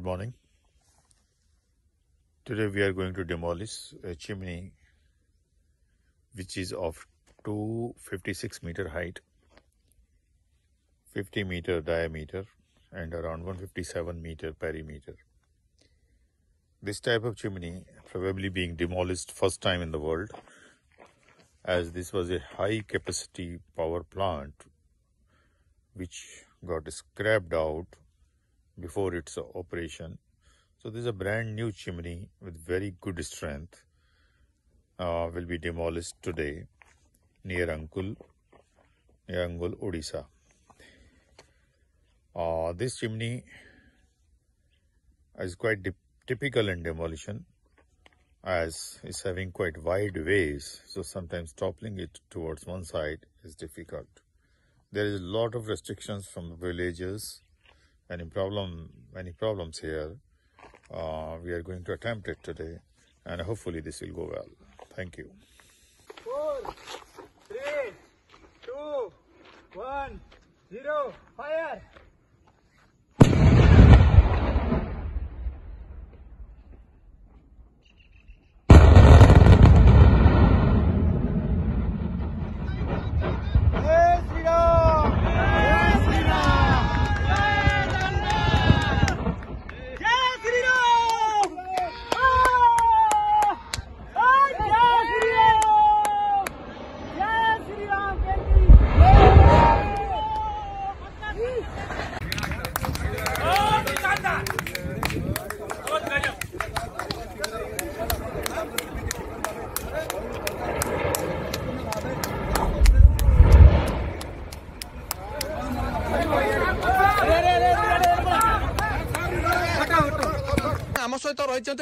Good morning. Today we are going to demolish a chimney which is of 256 meter height, 50 meter diameter, and around 157 meter perimeter. This type of chimney probably being demolished first time in the world as this was a high capacity power plant which got scrapped out before its operation. So this is a brand new chimney with very good strength. Uh, will be demolished today near Ankul, near Angul, Odisha. Uh, this chimney is quite typical in demolition as it's having quite wide ways so sometimes toppling it towards one side is difficult there is a lot of restrictions from the villagers any problem any problems here uh, we are going to attempt it today and hopefully this will go well thank you four, three, two, one, zero, fire!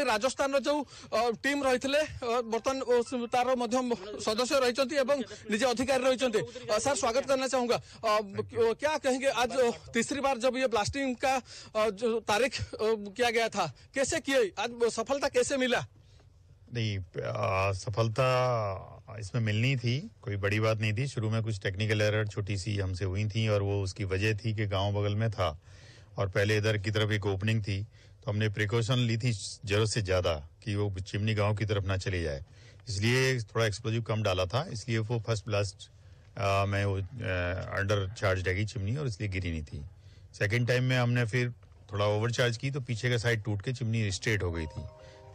ରାଜସ୍ଥାନର ଯୋଉ team ରହିଥିଲେ ଅ, ବର୍ତ୍ତମାନ ଅ, ସ- ତାର ମଧ୍ୟ ସଦସ୍ୟ ରହିଛନ୍ତି ଏବଂ ନିଜେ ଅଧିକାରୀ ରହିଛନ୍ତି अ, सर स्वागत करना चाहूंगा अ, क- क्या कहेंगे आज अ, तीसरी बार जब ये ब्लास्टिंग का अ, जो तारीख अ, किया गया था कैसे किए आज सफलता कैसे मिला नहीं आ, सफलता इसमें मिलनी थी कोई बड़ी बात नहीं थी शुरू में कुछ टेक्निकल एरर छोटी सी हमसे हुई थी और वो उसकी वजह थी कि गांव बगल में था और पहले इधर की तरफ एक ओपनिंग थी तो हमने प्रिकॉशन ली थी ज़रूरत से ज़्यादा कि वो चिमनी गाँव की तरफ़ ना चली जाए। इसलिए थोड़ा एक्सप्लोजिव कम डाला था, इसलिए वो फ़र्स्ट ब्लास्ट में वो अंडर चार्ज रहेगी चिमनी और इसलिए गिरी नहीं थी। सेकेंड टाइम में हमने फिर थोड़ा ओवर चार्ज की तो पीछे का साइड टूट के चिमनी स्ट्रेट हो गई थी।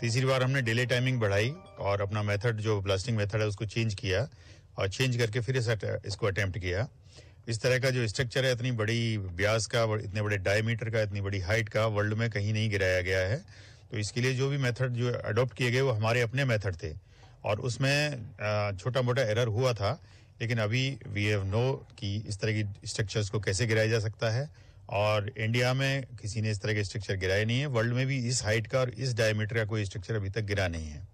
तीसरी बार हमने डिले टाइमिंग बढ़ाई और अपना मेथड जो ब्लास्टिंग मेथड है, उसको चेंज किया और चेंज करके फिर इस इसको अटेम्प्ट किया। इस तरह का जो स्ट्रक्चर है, इतनी बड़ी ब्यास का, इतने बड़े डायमीटर का, इतनी बड़ी हाइट का वर्ल्ड में कहीं नहीं गिराया गया है। तो इसके लिए जो भी मेथड जो अडॉप्ट किए गए, वो हमारे अपने मेथड थे। और उसमें छोटा मोटा एरर हुआ था, लेकिन अभी वी हैव नो कि इस तरह की स्ट्रक्चर्स को कैसे गिराया जा सकता है। और इंडिया में किसी ने इस तरह के स्ट्रक्चर गिराए नहीं है। वर्ल्ड में भी इस हाइट का और इस डायमीटर का कोई स्ट्रक्चर अभी तक गिरा नहीं है।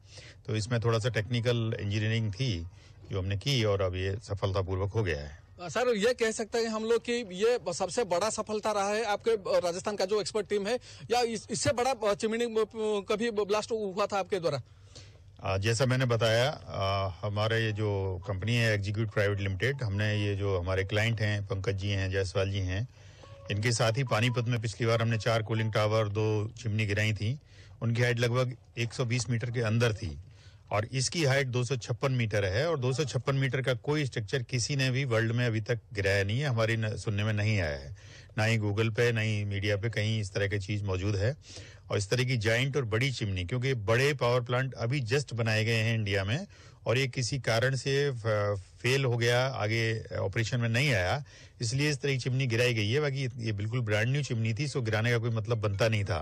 तो इसमें थोड़ा सा टेक्निकल इंजीनियरिंग थी जो हमने की और अब ये सफलतापूर्वक हो गया है। सर ये कह सकते हैं हम लोग कि ये सबसे बड़ा सफलता रहा है आपके राजस्थान का जो एक्सपर्ट टीम है। या इस, इससे बड़ा चिमनी कभी ब्लास्ट हुआ था आपके द्वारा? जैसा मैंने बताया आ, हमारे ये जो कंपनी है एग्जीक्यूट प्राइवेट लिमिटेड हमने ये जो हमारे क्लाइंट हैं पंकज जी हैं जायसवाल जी हैं इनके साथ ही पानीपत में पिछली बार हमने चार कूलिंग टावर दो चिमनी गिराई थी। उनकी हाइट लगभग 120 मीटर के अंदर थी। और इसकी हाइट दो सौ छप्पन मीटर है और दो सौ छप्पन मीटर का कोई स्ट्रक्चर किसी ने भी वर्ल्ड में अभी तक गिराया नहीं है। हमारी सुनने में नहीं आया है। ना ही गूगल पे, ना ही मीडिया पे कहीं इस तरह की चीज़ मौजूद है। और इस तरह की जाइंट और बड़ी चिमनी क्योंकि बड़े पावर प्लांट अभी जस्ट बनाए गए हैं इंडिया में और ये किसी कारण से फेल हो गया, आगे ऑपरेशन में नहीं आया, इसलिए इस तरह की चिमनी गिराई गई है। बाकी ये बिल्कुल ब्रांड न्यू चिमनी थी सो गिराने का कोई मतलब बनता नहीं था।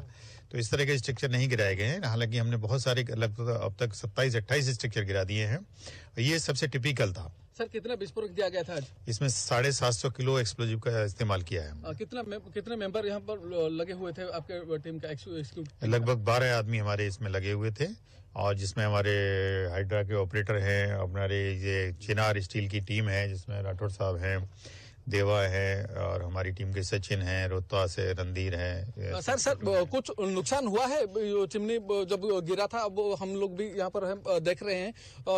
तो इस तरह के स्ट्रक्चर नहीं गिराए गए हैं। हालाँकि हमने बहुत सारे, लगभग अब तक सत्ताईस अट्ठाईस स्ट्रक्चर गिरा दिए हैं। ये सबसे टिपिकल था। सर कितना विस्फोटक दिया गया था आज? इसमें साढ़े सात सौ किलो एक्सप्लोजिव का इस्तेमाल किया है आ, कितना में, कितने मेंबर यहाँ पर लगे हुए थे आपके टीम का लगभग बारह आदमी हमारे इसमें लगे हुए थे और जिसमें हमारे हाइड्रा के ऑपरेटर हैं हमारे ये चिनार स्टील की टीम है जिसमें राठौर साहब हैं। देवा है और हमारी टीम के सचिन हैं रोहतास है रणधीर है सर सर कुछ नुकसान हुआ है? चिमनी जब गिरा था अब हम लोग भी यहाँ पर हम देख रहे हैं।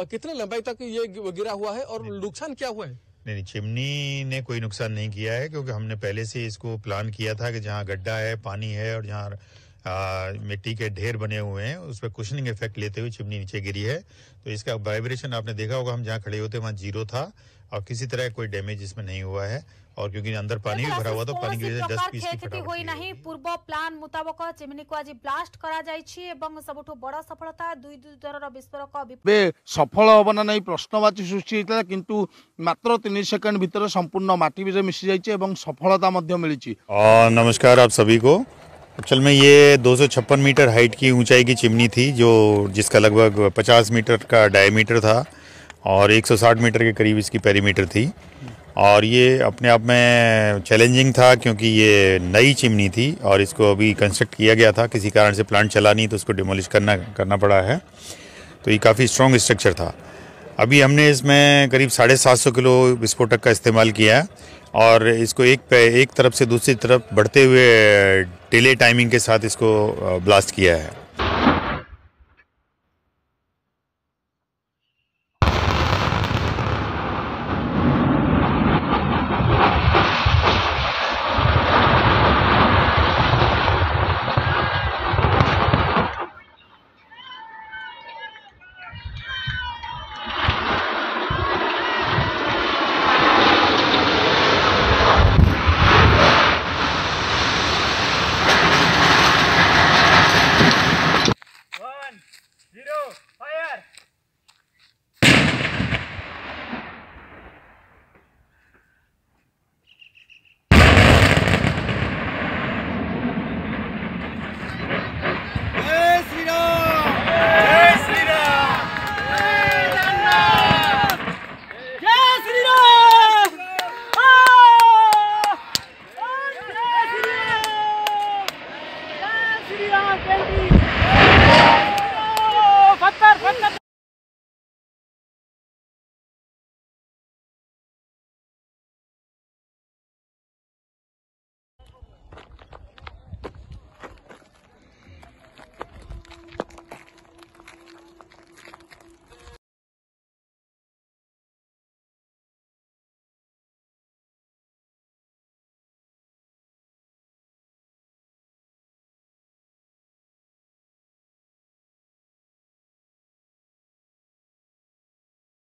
कितने लंबाई तक ये गिरा हुआ है और नुकसान क्या हुआ है? नहीं नहीं चिमनी ने कोई नुकसान नहीं किया है क्योंकि हमने पहले से इसको प्लान किया था कि जहाँ गड्ढा है पानी है और जहाँ मिट्टी के ढेर बने हुए हैं उस पर कुशनिंग इफ़ेक्ट लेते हुए चिमनी नीचे गिरी है। तो इसका वाइब्रेशन आपने देखा होगा हम जहाँ खड़े होते वहाँ ज़ीरो था और किसी तरह कोई डैमेज इसमें नहीं हुआ है और क्योंकि अंदर पानी भी भरा हुआ तो पानी की वजह से दस पीस क्षति तो होई नहीं पूर्व प्लान मुताबिक चिमनी को आज ब्लास्ट करा जाइछि एवं सबठु बड़ा सफलता दुई दुई दरर विस्फोटक बे सफल हब ना नहीं प्रश्नवाची सृष्टि होइतला किंतु मात्र 3 सेकंड भीतर संपूर्ण माटी भी बीजे मिसी छी एवं सफलता मध्य मिली छी नमस्कार आप सभी को। एक्चुअल में ये दो सौ छप्पन मीटर हाइट की ऊंचाई की चिमनी थी, जो जिसका लगभग 50 मीटर का डायमीटर था और 160 मीटर के करीब इसकी पेरीमीटर थी। और ये अपने आप में चैलेंजिंग था क्योंकि ये नई चिमनी थी और इसको अभी कंस्ट्रक्ट किया गया था। किसी कारण से प्लांट चला नहीं तो उसको डिमोलिश करना करना पड़ा है। तो ये काफ़ी स्ट्रॉन्ग स्ट्रक्चर था। अभी हमने इसमें करीब साढ़े सात सौ किलो विस्फोटक का इस्तेमाल किया है और इसको एक पे, एक तरफ़ से दूसरी तरफ़ बढ़ते हुए डिले टाइमिंग के साथ इसको ब्लास्ट किया है।